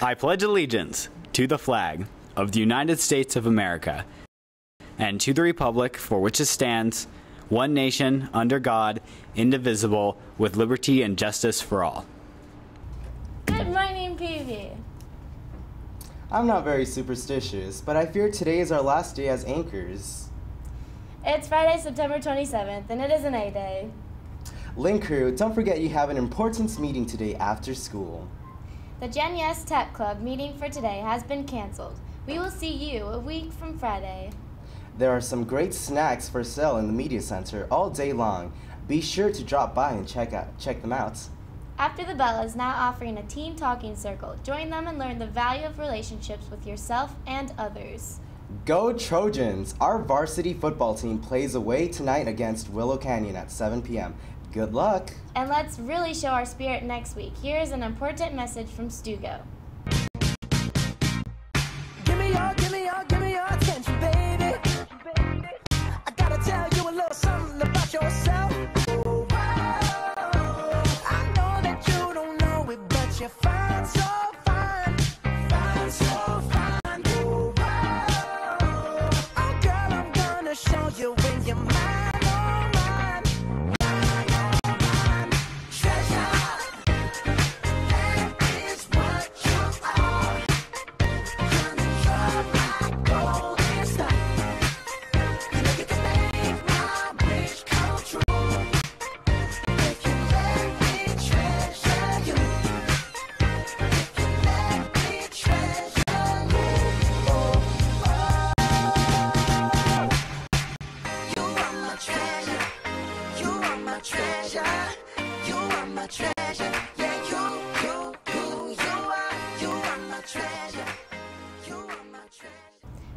I pledge allegiance to the flag of the United States of America and to the republic for which it stands, one nation, under God, indivisible, with liberty and justice for all. Good morning, PV. I'm not very superstitious, but I fear today is our last day as anchors. It's Friday, September 27th, and it is an A Day. Link crew, don't forget you have an important meeting today after school. The Gen Yes Tech Club meeting for today has been canceled. We will see you a week from Friday. There are some great snacks for sale in the media center all day long. Be sure to drop by and check out check them out. After the Bell is now offering a teen talking circle. Join them and learn the value of relationships with yourself and others. Go Trojans! Our varsity football team plays away tonight against Willow Canyon at 7 p.m. Good luck! And let's really show our spirit next week. Here is an important message from Stugo. Give me your, give me your, give me your attention, baby. I gotta tell you a little something about yourself. I know that you don't know it, but you're fine, so fine. Fine, so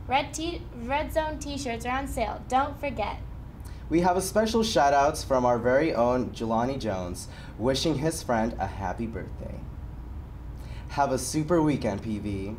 Red, t- Red Zone t shirts are on sale. Don't forget. We have a special shout outs from our very own Jelani Jones, wishing his friend a happy birthday. Have a super weekend, PV.